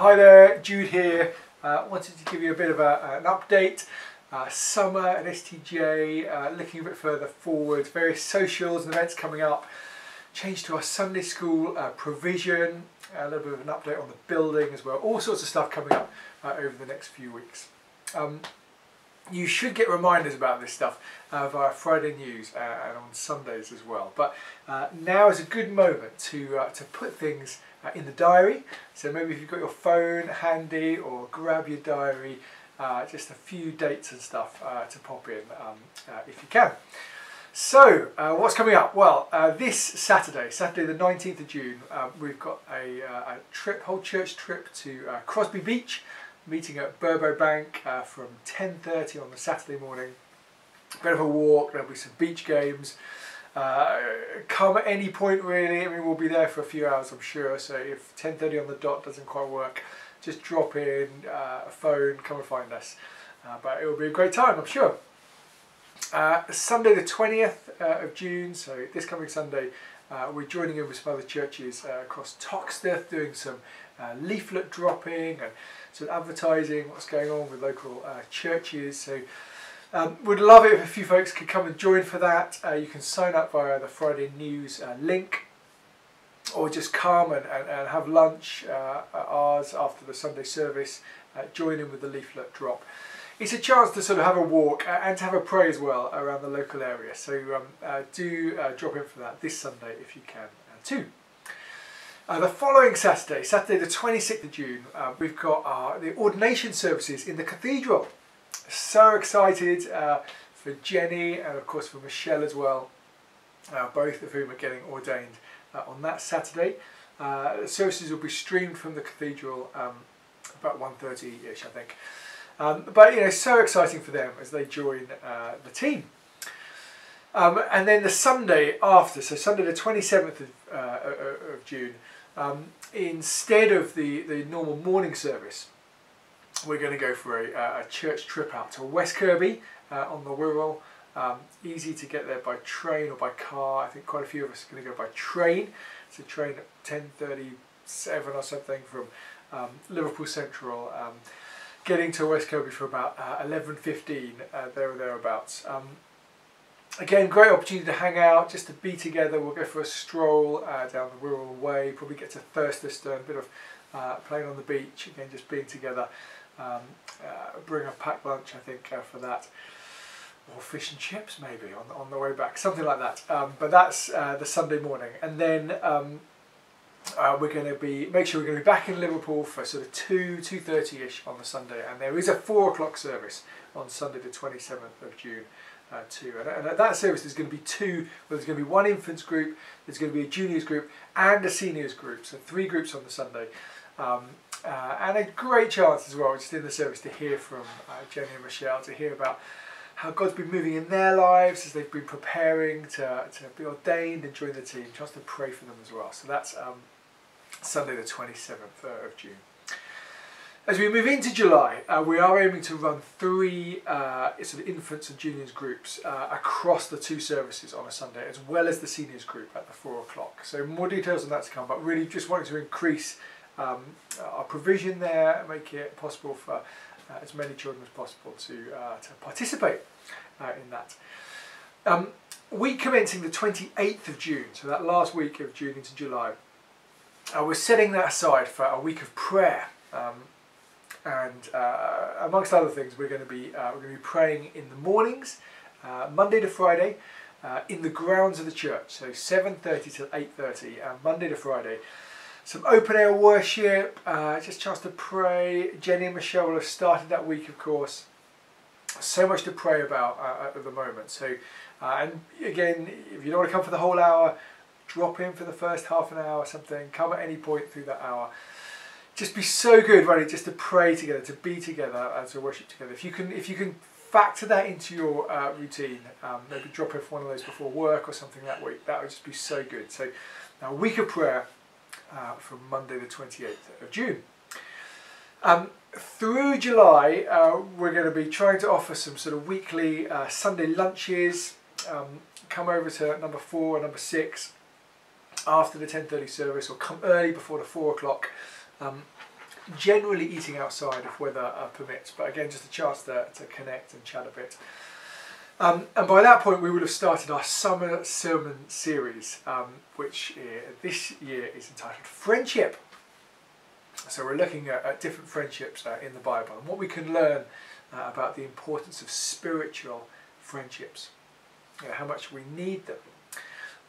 Hi there, Jude here. Uh, wanted to give you a bit of a, an update. Uh, summer at STJ, uh, looking a bit further forward, various socials and events coming up. Change to our Sunday school uh, provision, a little bit of an update on the building as well. All sorts of stuff coming up uh, over the next few weeks. Um, you should get reminders about this stuff uh, via Friday news uh, and on Sundays as well. But uh, now is a good moment to uh, to put things uh, in the diary. So maybe if you've got your phone handy or grab your diary, uh, just a few dates and stuff to pop in um, if you can. So, uh, what's coming up? Well, uh, this Saturday, Saturday the 19th of June, uh, we've got a, a, trip, whole church trip to Crosby Beach meeting at Burbo Bank uh, from 10.30 on the Saturday morning. A bit of a walk, there'll be some beach games. Uh, come at any point really, I mean we'll be there for a few hours I'm sure, so if 10.30 on the dot doesn't quite work, just drop in uh, a phone, come and find us. Uh, but it will be a great time I'm sure. Uh, Sunday the 20th uh, of June, so this coming Sunday, uh, we're joining in with some other churches across Toxteth doing some leaflet dropping and sort of advertising what's going on with local churches. So um, would love it if a few folks could come and join for that. Uh, you can sign up via the Friday News uh, link or just come and, and, and have lunch at ours after the Sunday service, join in with the leaflet drop it's a chance to sort of have a walk and to have a pray as well around the local area. So um, uh, do uh, drop in for that this Sunday if you can uh, too. Uh, the following Saturday, Saturday the 26th of June, uh, we've got uh, the ordination services in the cathedral. So excited for Jenny and of course for Michelle as well, both of whom are getting ordained on that Saturday. services will be streamed from the cathedral um, about 1.30ish I think. Um, but you know, so exciting for them as they join uh, the team. Um, and then the Sunday after, so Sunday the 27th of, uh, of June, um, instead of the, the normal morning service, we're going to go for a, a church trip out to West Kirby uh, on the Wirral. Um, easy to get there by train or by car. I think quite a few of us are going to go by train. It's a train at 10.37 or something from um, Liverpool Central. Um, getting to West Kirby for about uh, 11.15, uh, there or thereabouts. Um, again, great opportunity to hang out, just to be together. We'll go for a stroll uh, down the Wirral Way, probably get to Thurstaston, a bit of uh, playing on the beach, again, just being together. Um, uh, bring a packed lunch, I think, uh, for that. Or fish and chips, maybe, on, on the way back, something like that. Um, but that's the Sunday morning. And then um, uh, we're going to be make sure we're going to be back in Liverpool for sort of two two thirty ish on the Sunday, and there is a four o'clock service on Sunday the twenty seventh of June. Uh, too, and, and, at that service there's going to be two. Well, there's going to be one infants group, there's going to be a juniors group, and a seniors group. So three groups on the Sunday, um, uh, and a great chance as well, just in the service, to hear from uh, Jenny and Michelle, to hear about how God's been moving in their lives as they've been preparing to, to be ordained and join the team. Just to pray for them as well. So that's um, Sunday the 27th uh, of June. As we move into July, uh, we are aiming to run three uh, sort of infants and juniors groups uh, across the two services on a Sunday, as well as the seniors group at the four o'clock. So more details on that to come, but really just wanting to increase um, our provision there, make it possible for uh, as many children as possible to, uh, to participate in that. Um, week commencing the 28th of June, so that last week of June into July, uh, we're setting that aside for a week of prayer. Um, and uh, amongst other things, we're going to be uh, we're going to be praying in the mornings, uh, Monday to Friday, uh, in the grounds of the church. So 7:30 till 8:30, Monday to Friday. Some open air worship, uh, just chance to pray. Jenny and Michelle will have started that week, of course. So much to pray about at the moment. So, and again, if you don't want to come for the whole hour, drop in for the first half an hour or something, come at any point through that hour. Just be so good, really, just to pray together, to be together, and to worship together. If you can, if you can factor that into your uh, routine, um, maybe drop in for one of those before work or something that week. That would just be so good. So, now week of prayer uh, from Monday the 28th of June. Um, through July, uh, we're going to be trying to offer some sort of weekly uh, Sunday lunches. Um, come over to number four and number six after the 10.30 service or come early before the 4 o'clock. Um, generally eating outside if weather uh, permits, but again, just a chance to, to connect and chat a bit. Um, and by that point, we would have started our summer sermon series, um, which uh, this year is entitled Friendship. So we're looking at, at different friendships uh, in the Bible and what we can learn uh, about the importance of spiritual friendships, you know, how much we need them,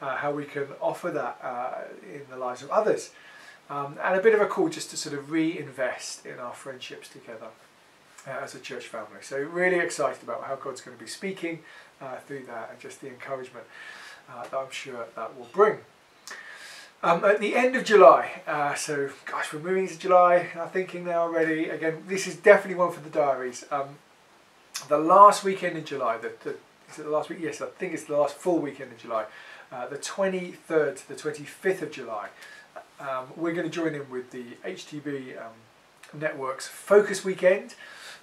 uh, how we can offer that uh, in the lives of others, um, and a bit of a call just to sort of reinvest in our friendships together uh, as a church family. So really excited about how God's going to be speaking uh, through that and just the encouragement uh, that I'm sure that will bring. Um, at the end of July, uh, so gosh, we're moving into July. I'm thinking now already. Again, this is definitely one for the diaries. Um, the last weekend in July, the, the is it the last week? Yes, I think it's the last full weekend in July. Uh, the 23rd to the 25th of July. Um, we're going to join in with the HTB um, Networks Focus Weekend.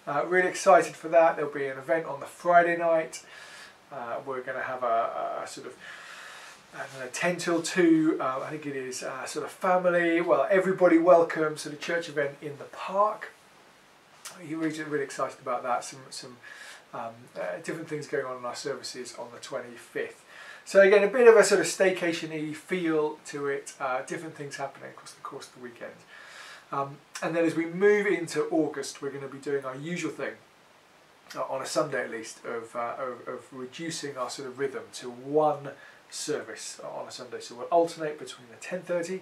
Uh, really excited for that. There'll be an event on the Friday night. Uh, we're going to have a, a sort of know, 10 till 2, uh, I think it is, uh, sort of family, well, everybody welcome, sort of church event in the park. You're really, really excited about that. Some, some um, uh, different things going on in our services on the 25th. So again, a bit of a sort of staycation-y feel to it, uh, different things happening across the course of the weekend. Um, and then as we move into August, we're going to be doing our usual thing, uh, on a Sunday at least, of, uh, of, of reducing our sort of rhythm to one service on a Sunday. So we'll alternate between the 10.30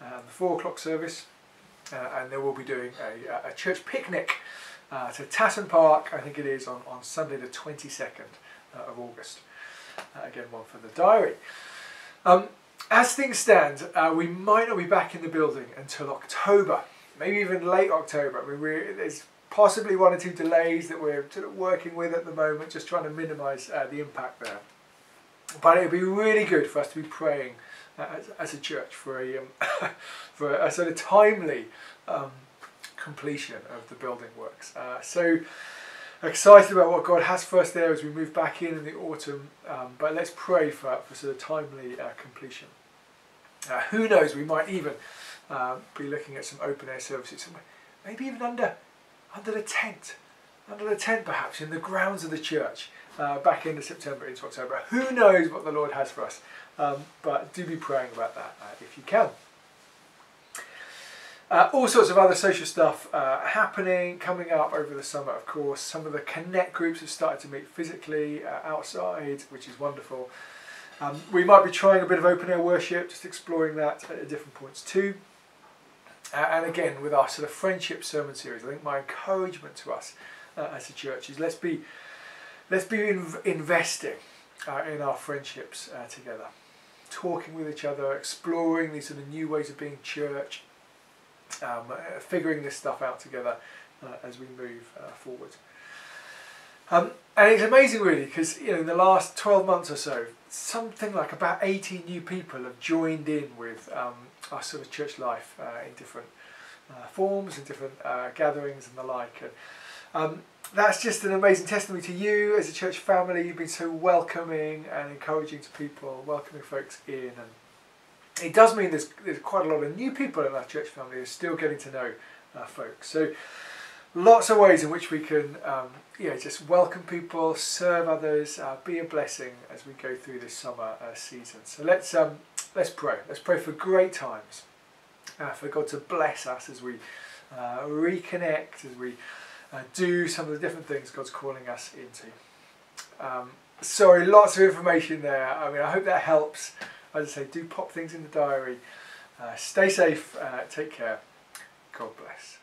and the 4 o'clock service uh, and then we'll be doing a, a church picnic uh, to Tatton Park, I think it is, on, on Sunday the 22nd uh, of August. Uh, again, one for the diary. Um, as things stand, uh, we might not be back in the building until October, maybe even late October. I mean, there's possibly one or two delays that we're sort of working with at the moment, just trying to minimise uh, the impact there. But it would be really good for us to be praying uh, as, as, a church for a, um, for a, sort of timely um, completion of the building works. Uh, so excited about what God has for us there as we move back in in the autumn, um, but let's pray for, for sort of timely uh, completion. Uh, who knows, we might even uh, be looking at some open air services, somewhere, maybe even under, under the tent, under the tent perhaps, in the grounds of the church uh, back into September, into October. Who knows what the Lord has for us? Um, but do be praying about that uh, if you can. Uh, all sorts of other social stuff uh, happening, coming up over the summer, of course. Some of the Connect groups have started to meet physically uh, outside, which is wonderful. Um, we might be trying a bit of open air worship, just exploring that at different points too. Uh, and again, with our sort of friendship sermon series, I think my encouragement to us uh, as a church is let's be let's be inv investing uh, in our friendships together, talking with each other, exploring these sort of new ways of being church, um, uh, figuring this stuff out together uh, as we move uh, forward. Um, and it's amazing really because you know in the last 12 months or so something like about 80 new people have joined in with um, our sort of church life uh, in different forms and different gatherings and the like and, um, that's just an amazing testimony to you as a church family. You've been so welcoming and encouraging to people, welcoming folks in. And it does mean there's, there's quite a lot of new people in our church family who are still getting to know uh, folks. So lots of ways in which we can um, just welcome people, serve others, uh, be a blessing as we go through this summer uh, season. So let's, um, let's pray. Let's pray for great times, uh, for God to bless us as we uh, reconnect, as we uh, do some of the different things God's calling us into. Um, sorry, lots of information there. I mean, I hope that helps as I say, do pop things in the diary. Uh, stay safe, uh, take care, God bless.